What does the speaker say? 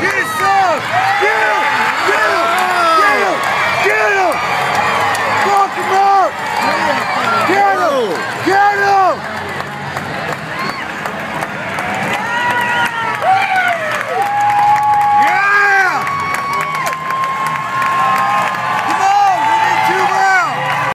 Get it, son!